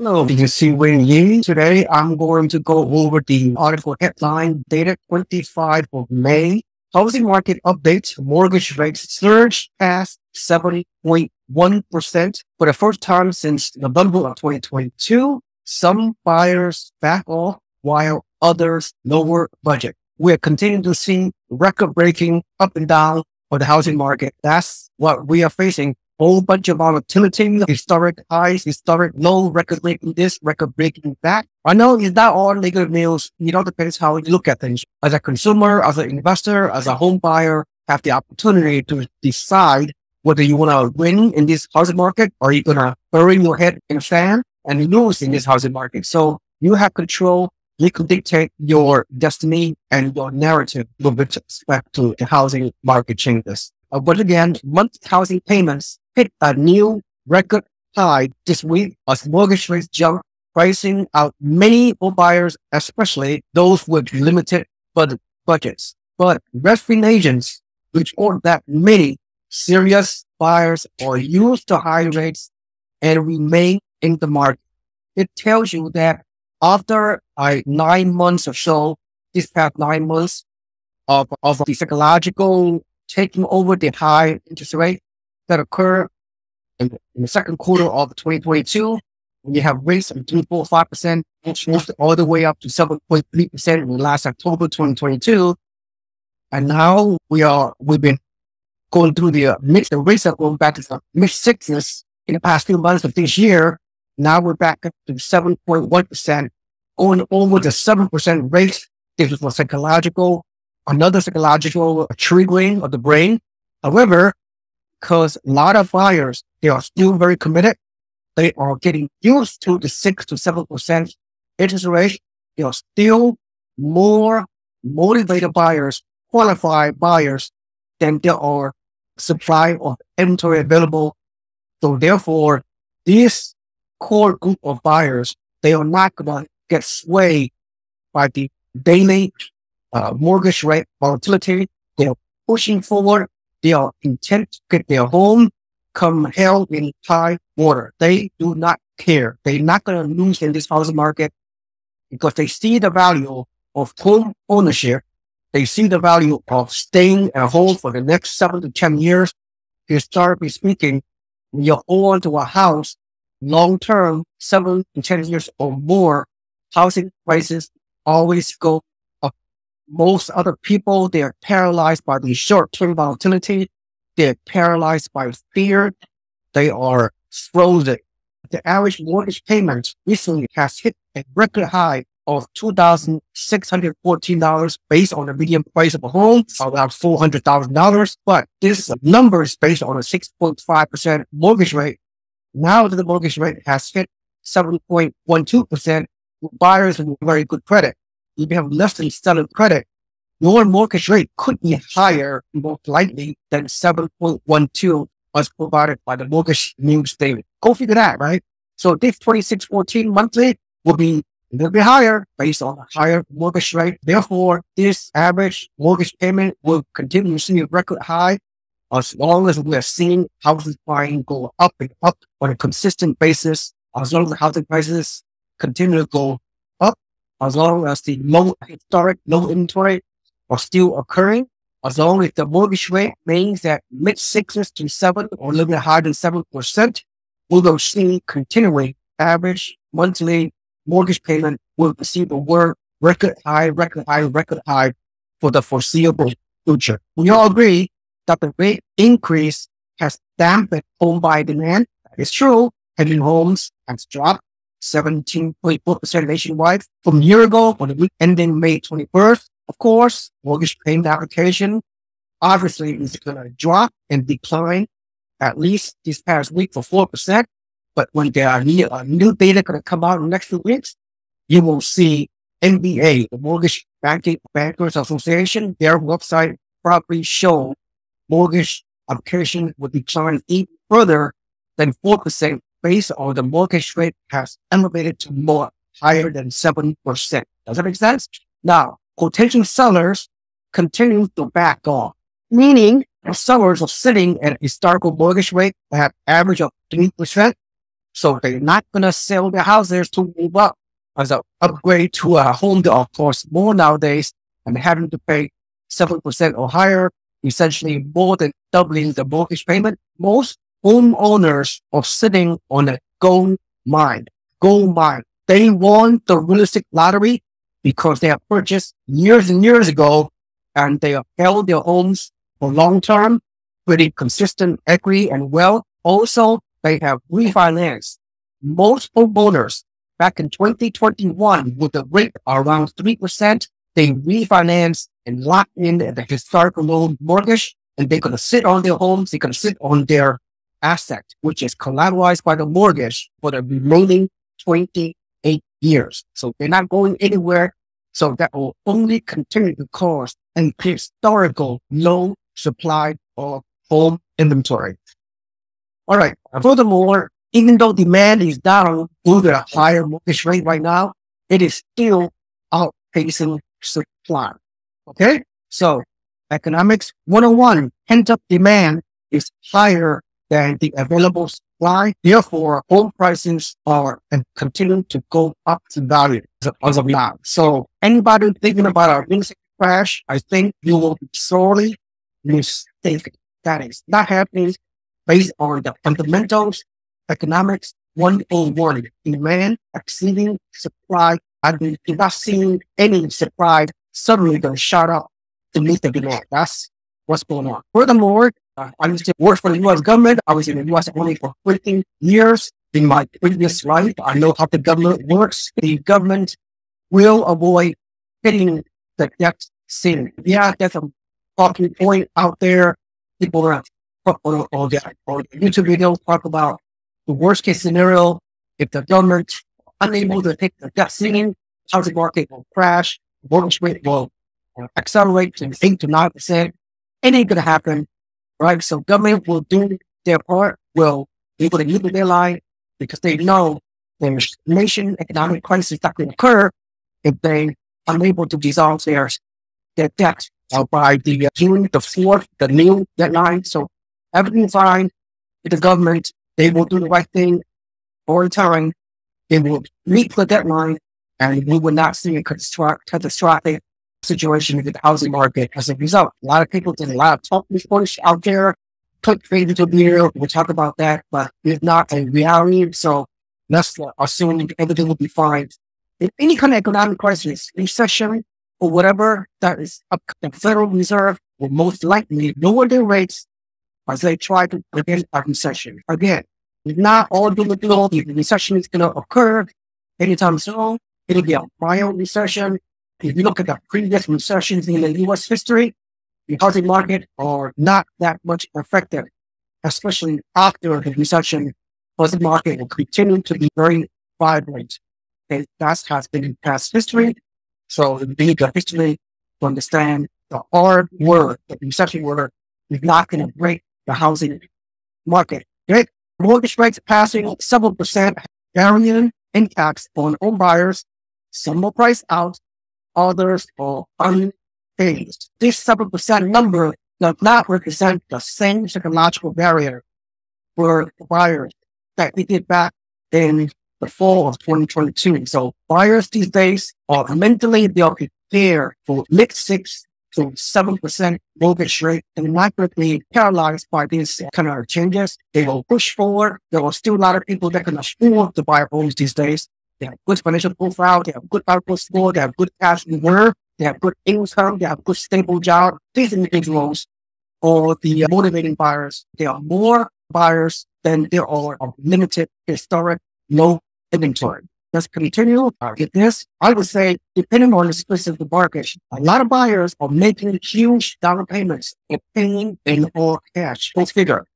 Hello, this is Seewing Yee. Today, I'm going to go over the article headline dated 25 of May. Housing market update. Mortgage rates surge past 70.1% for the first time since the November of 2022. Some buyers back off while others lower budget. We're continuing to see record breaking up and down for the housing market. That's what we are facing whole bunch of volatility, historic highs, historic low, record breaking this, record breaking that. I know it's not all negative news. It all depends how you look at things. As a consumer, as an investor, as a home buyer, have the opportunity to decide whether you want to win in this housing market or you're going to bury your head in sand and lose in this housing market. So you have control. You can dictate your destiny and your narrative with respect to the housing market changes. Uh, but again, monthly housing payments hit a new record high this week as mortgage rates jump, pricing out many home buyers, especially those with limited budgets. But Redfin agents report that many serious buyers are used to high rates and remain in the market. It tells you that after uh, nine months or so, this past nine months of, of the psychological taking over the high interest rate, that occur in, in the second quarter of 2022. When you have rates of 3.5%, which moved all the way up to 7.3% in last October 2022. And now we are, we've been going through the uh, mix, the rates are going back to the mid sixes in the past few months of this year. Now we're back up to 7.1%, going over the 7% rate. This was a psychological, another psychological triggering of the brain. However, because a lot of buyers, they are still very committed. They are getting used to the six to seven percent interest rate. They are still more motivated buyers, qualified buyers than there are supply of inventory available. So therefore, this core group of buyers, they are not going to get swayed by the daily uh, mortgage rate volatility. They are pushing forward they are intent to get their home come hell in high water. They do not care. They're not going to lose in this housing market because they see the value of home ownership. They see the value of staying at home for the next seven to 10 years. Historically speaking, when you on to a house long term, seven to 10 years or more, housing prices always go most other people, they are paralyzed by the short-term volatility. They're paralyzed by fear. They are frozen. The average mortgage payment recently has hit a record high of $2,614 based on the median price of a home, about $400,000. But this number is based on a 6.5% mortgage rate. Now that the mortgage rate has hit 7.12%, buyers with very good credit you have less than stellar credit, your mortgage rate could be higher, most likely, than 7.12 as provided by the mortgage news statement. Go figure that, right? So this 2614 monthly will be a little bit higher based on a higher mortgage rate. Therefore, this average mortgage payment will continue to see a record high as long as we are seeing houses buying go up and up on a consistent basis, as long as the housing prices continue to go as long as the low historic low inventory are still occurring, as long as the mortgage rate remains at mid sixes to seven or a little bit higher than seven percent, we will see continuing average monthly mortgage payment will see the word record high, record high, record high for the foreseeable future. We all agree that the rate increase has dampened home buy demand. That is true. Pending homes has dropped 17.4% nationwide from a year ago on the week ending May 21st. Of course, mortgage payment application obviously is going to drop and decline at least this past week for 4%. But when there are new, uh, new data going to come out in the next few weeks, you will see MBA, the Mortgage Banking Bankers Association, their website probably show mortgage application will decline even further than 4% based on the mortgage rate has elevated to more higher than 7%. Does that make sense? Now, potential sellers continue to back off, meaning the sellers are sitting at a historical mortgage rate that average of 3%. So they're not going to sell their houses to move up as an upgrade to a home that of course more nowadays and having to pay 7% or higher, essentially more than doubling the mortgage payment. Most homeowners are sitting on a gold mine, gold mine. They won the real estate lottery because they have purchased years and years ago and they have held their homes for long term, pretty consistent equity and wealth. Also, they have refinanced. Most homeowners back in 2021 with a rate around 3%, they refinanced and locked in the historical loan mortgage and they're going to sit on their homes. They're going to sit on their asset, which is collateralized by the mortgage for the remaining 28 years. So they're not going anywhere. So that will only continue to cause an historical low supply of home inventory. All right. Furthermore, even though demand is down due to a higher mortgage rate right now, it is still outpacing supply. Okay. So economics 101, pent up demand is higher than the available supply. Therefore, home prices are and continue to go up to value as of now. So anybody thinking about a real estate crash, I think you will be sorely mistaken. That is not happening based on the fundamentals, economics 101, demand exceeding supply. I you're not seeing any supply suddenly going to shut up to meet the demand. That's what's going on. Furthermore, uh, I used to work for the U.S. government. I was in the U.S. only for 15 years. In my previous life, I know how the government works. The government will avoid hitting the debt ceiling. Yeah, there's a talking point out there. People are on, the, YouTube video talk about the worst case scenario. If the government unable to hit the debt ceiling, housing market will crash, mortgage rate will accelerate to 8 to 9%. It ain't going to happen, right? So government will do their part, will be able to meet the deadline because they know the nation economic crisis that can occur if they are unable to dissolve their, their debt uh, by the uh, June the 4th, the new deadline. So everything's fine with the government. They will do the right thing for time. They will meet the deadline and we will not see a catastrophic situation with the housing market as a result. A lot of people did a lot of talk reports out there, clickbait into video. We'll talk about that, but it's not a reality. So let's uh, assume everything will be fine. In any kind of economic crisis, recession, or whatever that is up, the Federal Reserve will most likely lower their rates as they try to prevent a recession. Again, not all doom and gloom. The recession is going to occur anytime soon. It'll be a mild recession. If you look at the previous recessions in the U.S. history, the housing market are not that much affected, especially after the recession. Housing market will continue to be very vibrant. And that has been in past history. So it need the history to understand the hard word, the recession word is not going to break the housing market. Mortgage rates passing several percent varying impacts on home buyers. Some will price out, others are unfazed. This seven percent number does not represent the same psychological barrier for buyers that we did back in the fall of 2022. So buyers these days are mentally, they're prepared for mid six to 7% mortgage rate and be paralyzed by these kind of changes. They will push forward. There are still a lot of people that can afford to buy homes these days. They have good financial profile. They have good financial score. They have good cash reserve. They have good income. They have good stable job. These individuals are the motivating buyers. There are more buyers than there are of limited historic low inventory. Let's continue with this. I would say, depending on the specific market, a lot of buyers are making huge down payments or paying in all cash. Go figure.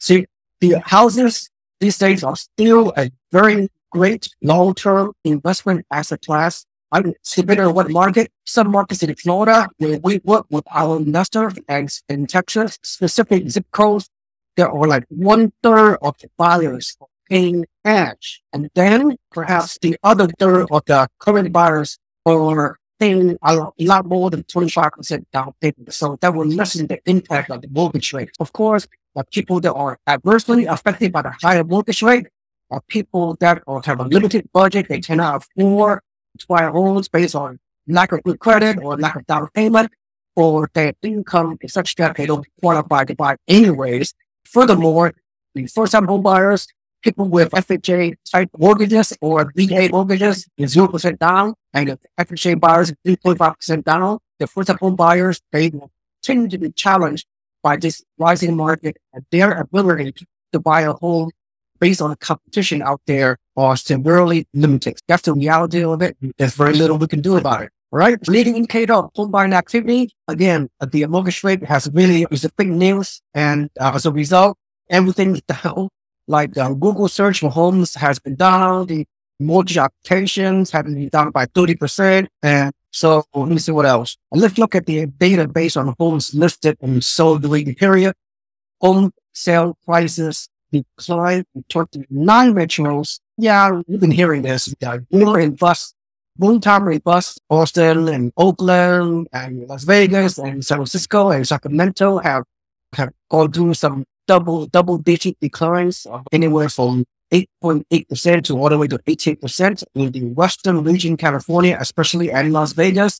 See, the houses these days are still a very great long-term investment asset class. I would consider what market, some markets in Florida, where we work with our investors and in Texas, specific zip codes, there are like one third of the buyers paying cash. And then perhaps the other third of the current buyers are paying a lot more than 25% down payment. So that will lessen the impact of the mortgage rate. Of course, the people that are adversely affected by the higher mortgage rate are people that have a limited budget. They cannot afford to buy homes based on lack of good credit or lack of down payment or their income is such that they don't qualify to buy anyways. Furthermore, the first time home buyers, people with FHA type mortgages or VA mortgages is 0% down and the FHA buyers 3.5% down. The first time home buyers, they will tend to be challenged by this rising market and their ability to buy a home based on the competition out there are severely limited. That's the reality of it. There's very little we can do about it. Right? Leading indicator of home buying activity. Again, the mortgage rate has really is a big news. And uh, as a result, everything is down. Like uh, Google search for homes has been down. The mortgage applications have been down by 30%. And so let me see what else. Let's look at the data database on homes listed and sold during the period. Home sale prices declined in 29 metros. Yeah, we've been hearing this. Uh, boomer and bust, boom time and bust. Austin and Oakland and Las Vegas and San Francisco and Sacramento have, have gone through some double, double digit declines of anywhere from 8.8% to all the way to 18% in the Western region, California, especially and Las Vegas.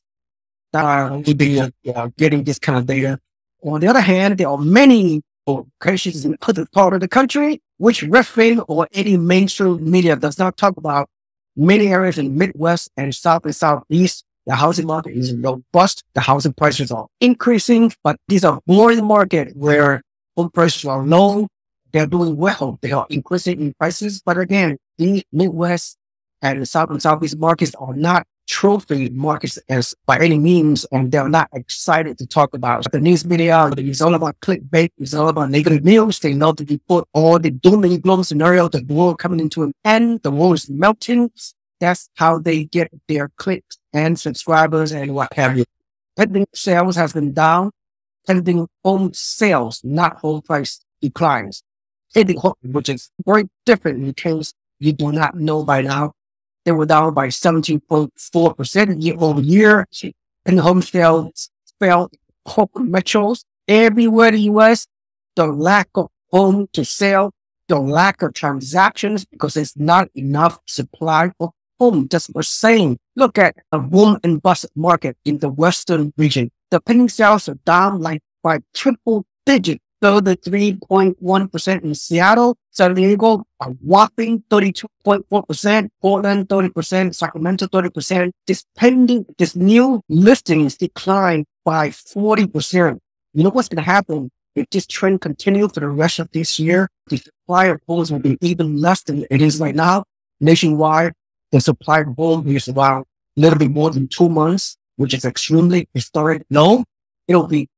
Uh, we've been uh, getting this kind of data. On the other hand, there are many locations in other part of the country, which Redfin or any mainstream media does not talk about. Many areas in Midwest and South and Southeast, the housing market is robust. The housing prices are increasing, but these are the market where home prices are low. They're doing well. They are increasing in prices. But again, the Midwest and the South and Southeast markets are not trophy markets as by any means, and they're not excited to talk about the news media. It's all about clickbait. It's all about negative news. They love to report all the doom and gloom scenario, the world coming into an end, the world is melting. That's how they get their clicks and subscribers and what have you. Pending sales has been down. Pending home sales, not home price declines. Pending home, which is very different in case you do not know by now they were down by 17.4% year over year. And home sales fell home metros everywhere in the US. The lack of home to sell, the lack of transactions because there's not enough supply of home. Just we're saying, look at a boom and bust market in the Western region. The pending sales are down like by triple digit so the 3.1% in Seattle, San Diego, a whopping 32.4%, Portland 30%, Sacramento 30%. This pending, this new listings declined by 40%. You know what's going to happen if this trend continues for the rest of this year? The supply of homes will be even less than it is right now. Nationwide, the supply of homes is around a little bit more than two months, which is extremely historic low. It'll be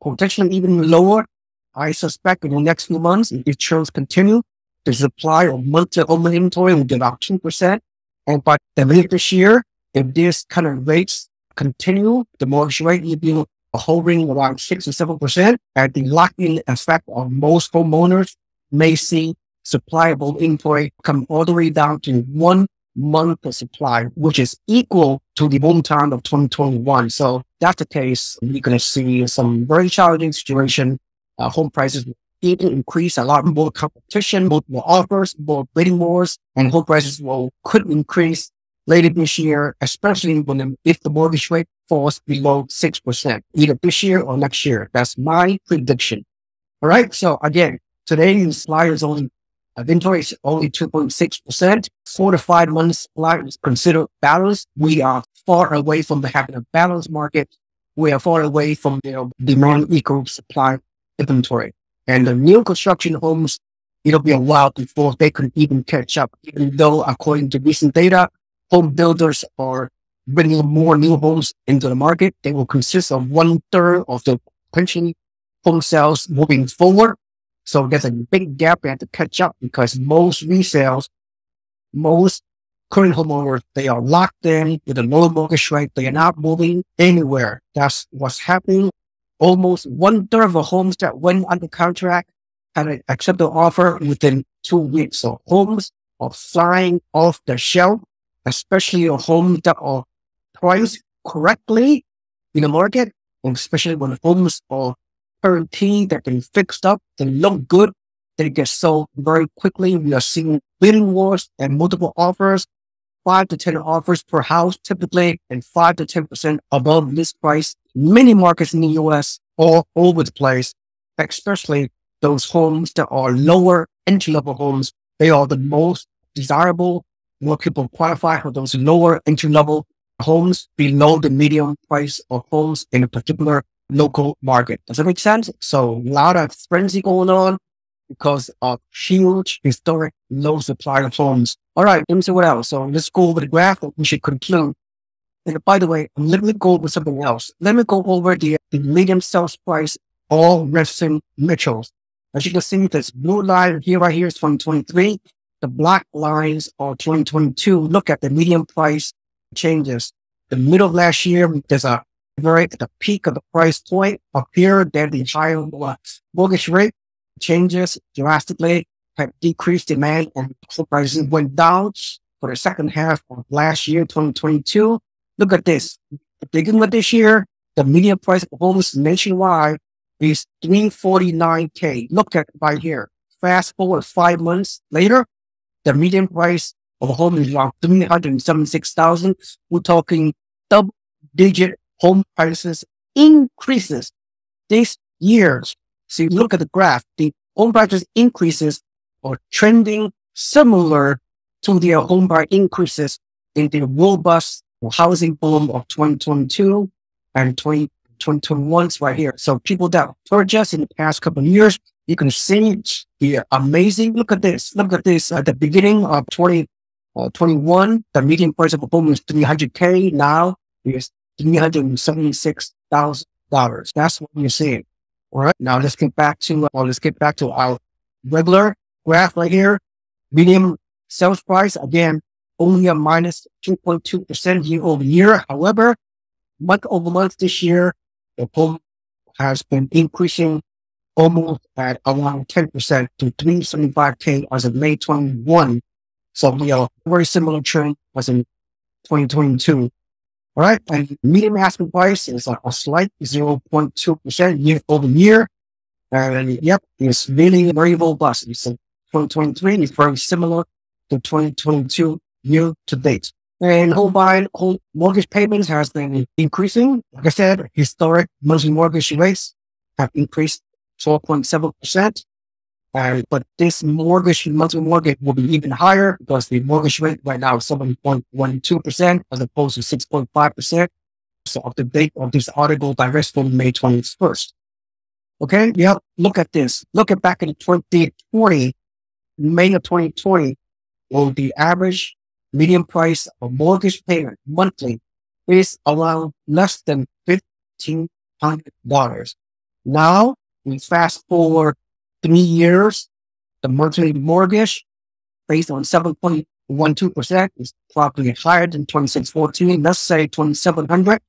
potentially even lower I suspect in the next few months, if trends continue, the supply of monthly home inventory will be about 2%. And by the end of this year, if this kind of rates continue, the mortgage rate will be hovering around 6 or 7%. And the lock-in effect of most homeowners may see supply of inventory come all the way down to one month of supply, which is equal to the time of 2021. So that's the case. You're going to see some very challenging situation uh, home prices will even increase a lot more competition, more, more offers, more bidding wars, and home prices will could increase later this year, especially when the, if the mortgage rate falls below 6%, either this year or next year. That's my prediction. All right. So again, today's supply is only inventory is only 2.6%. Four to five months supply is considered balanced. We are far away from having a balanced market. We are far away from the demand equal supply inventory. And the new construction homes, it'll be a while before they can even catch up, even though according to recent data, home builders are bringing more new homes into the market. They will consist of one third of the pension home sales moving forward. So there's a big gap they have to catch up because most resales, most current homeowners, they are locked in with a low mortgage rate. They are not moving anywhere. That's what's happening almost one third of the homes that went under contract had accepted offer within two weeks. So homes are flying off the shelf, especially homes that are priced correctly in the market, and especially when homes are guaranteed that been fixed up, they look good. They get sold very quickly. We are seeing bidding wars and multiple offers, five to 10 offers per house typically, and five to 10% above list price. Many markets in the US all over the place, especially those homes that are lower entry level homes. They are the most desirable. More people qualify for those lower entry level homes below the medium price of homes in a particular local market. Does that make sense? So a lot of frenzy going on because of huge historic low supply of homes. All right, let me see what else. So let's go over the graph. We should conclude. And by the way, let me go over something else. Let me go over the, the medium sales price all Redfin Mitchells. As you can see, this blue line here right here is 2023. The black lines are 2022. Look at the medium price changes. The middle of last year, there's a very at the peak of the price point up here, then the higher uh, mortgage rate changes drastically, have decreased demand and prices went down for the second half of last year, 2022. Look at this. Beginning of this year, the median price of homes nationwide is 349K. Look at right here. Fast forward five months later, the median price of a home is around 376,000. We're talking double digit home prices increases this year. So you look at the graph, the home prices increases are trending similar to the home price increases in the robust housing boom of 2022 and 20, 2021 right here. So people that purchased in the past couple of years, you can see the amazing. Look at this. Look at this. At the beginning of 2021, uh, the median price of a home is 300K. Now is $376,000. That's what you're seeing. All right. Now let's get back to, well, let's get back to our regular graph right here. Medium sales price, again, only a minus 2.2% year over year. However, month over month this year, the home has been increasing almost at around 10% to 375K as of May 21. So we are very similar trend as in 2022. All right. And median asking price is a, a slight 0.2% year over year. And yep, it's really very robust. So 2023 is very similar to 2022 year to date. And home buying, home mortgage payments has been increasing. Like I said, historic monthly mortgage rates have increased 12.7%. Uh, but this mortgage, monthly mortgage will be even higher because the mortgage rate right now is 7.12% as opposed to 6.5%. So of the date of this article direct from May 21st. Okay. Yeah. Look at this. Look at back in 2020, May of 2020, well, the average median price of mortgage payment monthly is around less than $1,500. Now we fast forward three years, the monthly mortgage based on 7.12% is probably higher than 2614. Let's say 2700.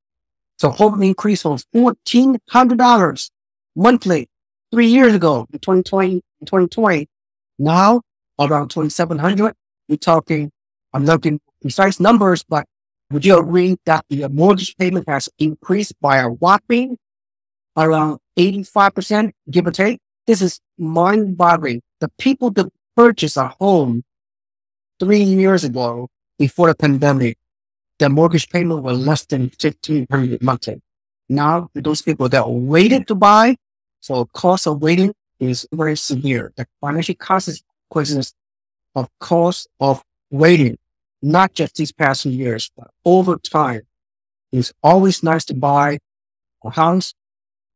So home increase was $1,400 monthly three years ago in 2020, 2020. Now around 2700. We're talking, I'm looking precise numbers, but would you agree that the mortgage payment has increased by a whopping around 85%, give or take? This is mind boggling. The people that purchased a home three years ago before the pandemic, their mortgage payment was less than 1500 monthly. Now, those people that waited to buy, so cost of waiting is very severe. The financial cost consequences of cost of waiting, not just these past few years, but over time. It's always nice to buy a house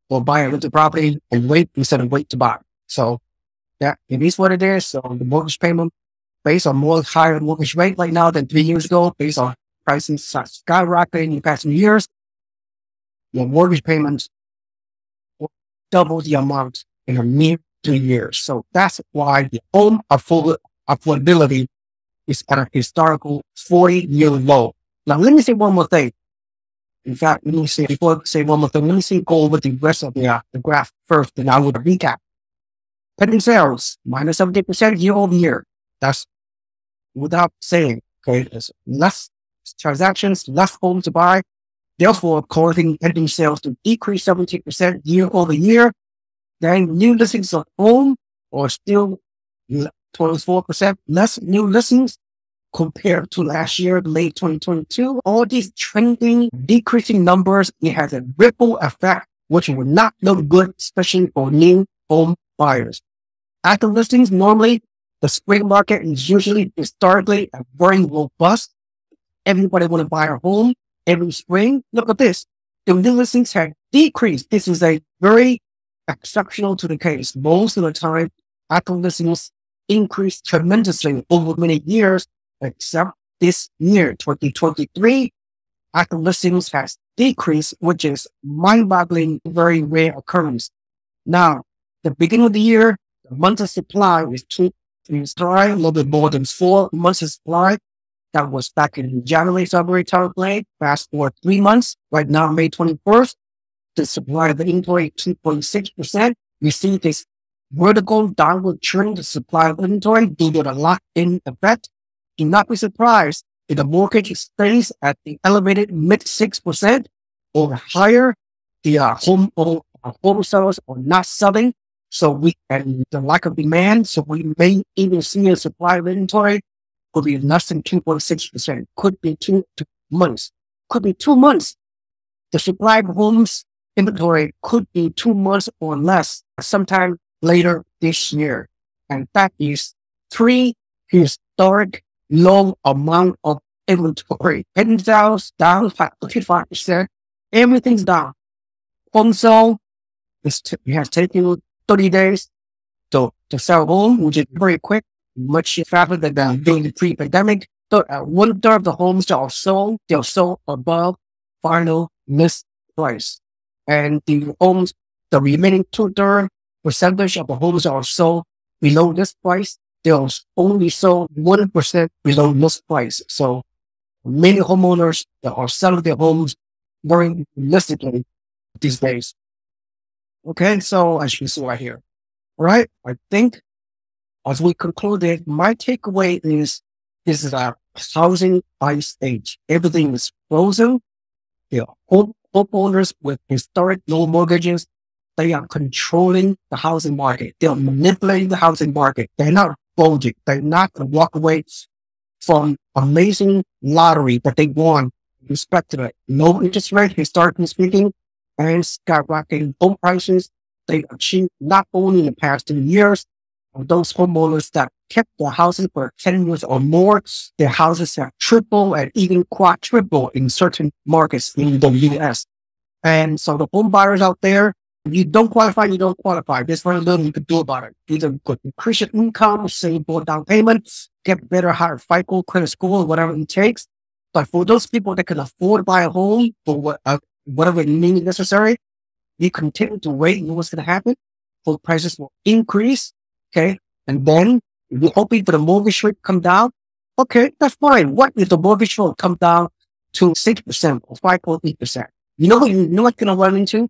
or buy a rental property and wait instead of wait to buy. So yeah, it is what it is. So the mortgage payment based on more higher mortgage rate right now than three years ago, based on prices skyrocketing in the past few years, your mortgage payments double the amount in a mere two years. So that's why the home affordability is at a historical 40 year low. Now, let me say one more thing. In fact, let me say, before I say one more thing, let me see, go over the rest of the, uh, the graph first, and I will recap. Pending sales, minus 70% year over year. That's without saying, okay, there's less transactions, less homes to buy, therefore causing pending sales to decrease 70% year over year. Then new listings of home are still 24% less new listings compared to last year, late 2022. All these trending, decreasing numbers, it has a ripple effect, which will not look good, especially for new home buyers. Active listings, normally the spring market is usually historically very robust. Everybody want to buy a home every spring. Look at this. The new listings have decreased. This is a very exceptional to the case. Most of the time, active listings increased tremendously over many years, except this year, 2023, active listings has decreased, which is mind-boggling, very rare occurrence. Now, the beginning of the year, the month of supply is two is supply, a little bit more than four months of supply. That was back in January, February time frame. Fast forward three months. Right now, May 21st, the supply of the inventory 2.6%. We see this vertical downward trend the supply of inventory due to the lock-in effect. Do not be surprised if the mortgage stays at the elevated mid 6% or higher. The uh, home, uh, home sellers are not selling so we, and the lack of demand, so we may even see a supply of inventory could be less than 2.6%, could be two, two months, could be two months. The supply of homes inventory could be two months or less sometime later this year. And that is three historic low amount of inventory. Pending sales down 55%. Everything's down. Home sale is t- has taken 30 days to, to sell home, which is very quick, much faster than during the pre-pandemic. So, uh, one third of the homes that are sold, they're sold above final list price. And the homes, the remaining two third percentage of the homes that are sold below this price, they're only sold 1% below list price. So many homeowners that are selling their homes very realistically these days. Okay, so as you see right here, right? I think as we concluded, my takeaway is this is a housing ice age. Everything is frozen. The home, homeowners with historic low mortgages, they are controlling the housing market. They're manipulating the housing market. They're not bulging. They're not going to walk away from amazing lottery that they won respect to it. Low interest rate, historically speaking, and skyrocketing home prices they achieved not only in the past two years, of those homeowners that kept their houses for 10 years or more, their houses have tripled and even quadrupled in certain markets in the US. And so the home buyers out there, if you don't qualify, you don't qualify. There's very little you can do about it. Either increase your income, save more down payments, get better, higher FICO, credit score, whatever it takes. But for those people that can afford to buy a home for what, uh, whatever means necessary, you continue to wait and what's going to happen. Home prices will increase. Okay. And then you're hoping for the mortgage rate to come down. Okay. That's fine. What if the mortgage rate come down to 6% or 5.8%? You know what, you know what's going to run into?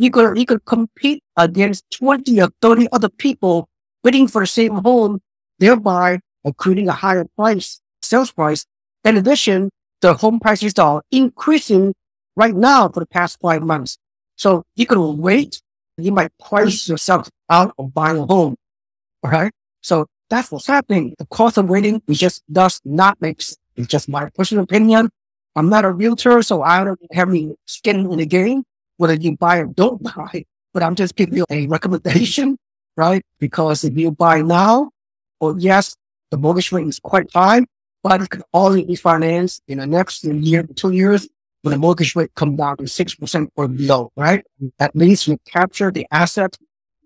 You could, you could compete against 20 or 30 other people bidding for the same home, thereby accruing a higher price, sales price. In addition, the home prices are increasing right now for the past five months. So you could wait. You might price yourself out of buying a home. All right. So that's what's happening. The cost of waiting it just does not make sense. It's just my personal opinion. I'm not a realtor, so I don't have any skin in the game, whether you buy or don't buy. But I'm just giving you a recommendation, right? Because if you buy now, well, yes, the mortgage rate is quite high, but it can only be financed in the next year, two years when the mortgage rate come down to 6% or below, right? At least you capture the asset,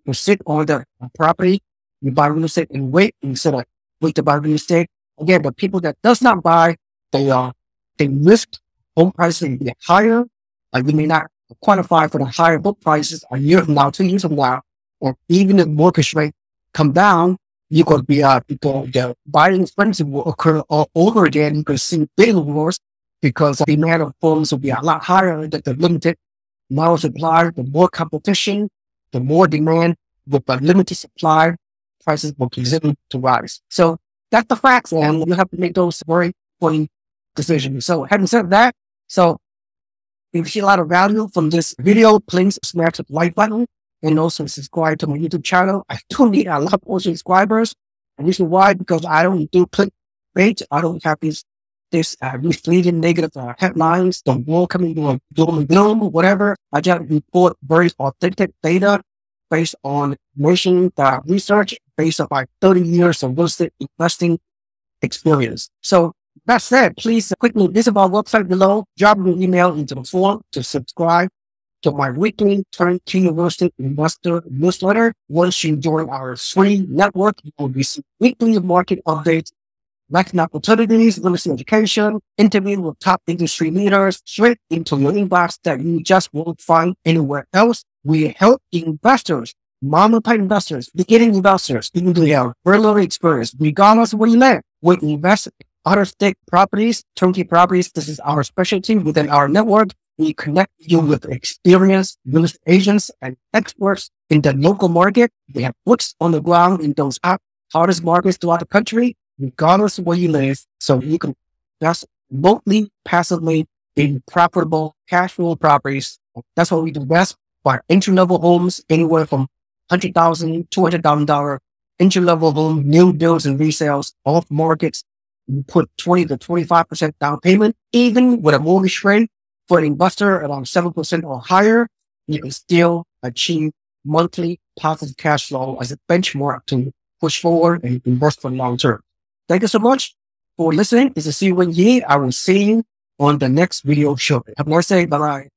you sit on the property, you buy real estate and wait instead of wait to buy real estate. Again, but people that does not buy, they are, uh, they risk home prices be higher. Like we may not qualify for the higher book prices a year from now, two years from now, or even if mortgage rate come down, you could be, uh, people, the buying expenses will occur all over again. You could see big wars because the demand of homes will be a lot higher than the limited amount of supply. The more competition, the more demand with a limited supply, prices will continue to rise. So that's the facts, and you have to make those very important decisions. So having said that, so if you see a lot of value from this video, please smash the like button and also subscribe to my YouTube channel. I do need a lot more subscribers. And reason why, because I don't do clickbait. I don't have these, this uh, misleading negative uh, headlines, the world coming to a gloom and gloom, whatever. I just report very authentic data based on nation uh, research, based on my 30 years of real estate investing experience. So that said, please quickly visit our website below, drop your email into the form to subscribe to my weekly turnkey university investor newsletter. Once you join our free network, you will receive weekly market updates, market opportunities, real estate education, interview with top industry leaders straight into your inbox that you just won't find anywhere else. We help investors, mom and pop investors, beginning investors, even though they have very little experience, regardless of where you live, we invest other state properties, turnkey properties. This is our specialty within our network. We connect you with experienced real estate agents and experts in the local market. We have books on the ground in those hardest markets throughout the country, regardless of where you live. So you can invest remotely, passively in profitable cash flow properties. That's what we do best for entry level homes, anywhere from $100,000, $200,000 entry level home, new builds and resales, off markets. Put 20 to 25% down payment, even with a mortgage rate for an investor around 7% or higher, you can still achieve monthly positive cash flow as a benchmark to push forward and invest for long term. Thank you so much for listening. This is Seewing Yee. I will see you on the next video show. Have a nice day. Bye bye.